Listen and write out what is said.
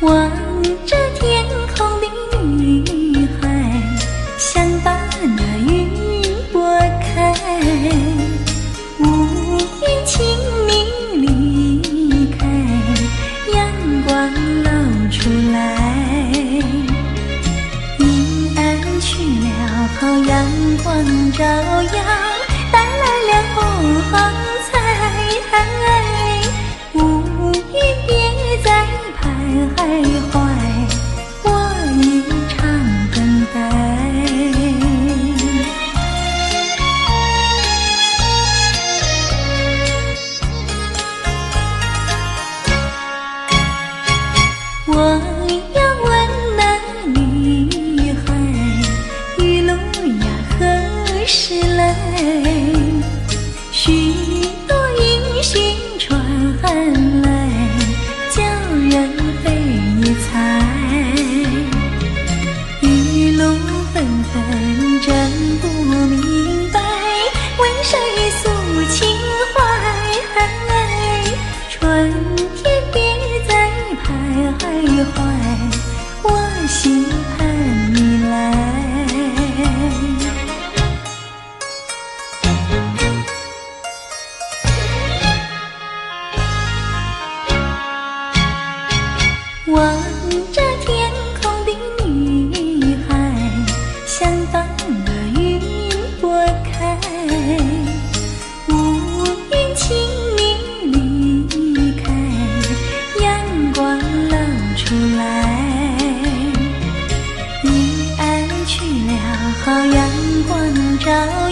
望着天空的云海，想把那云拨开，乌云请你离开，阳光露出来，阴暗去了，好阳光照耀。是泪，许多音讯传来，叫人费也猜。雨露纷纷，真不明白，为谁诉情怀？春天别再徘徊，我心盼。望着天空的女孩，想把那云拨开。乌云请你离开，阳光露出来。你爱去了，好阳光照，